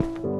you.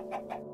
Ha ha ha.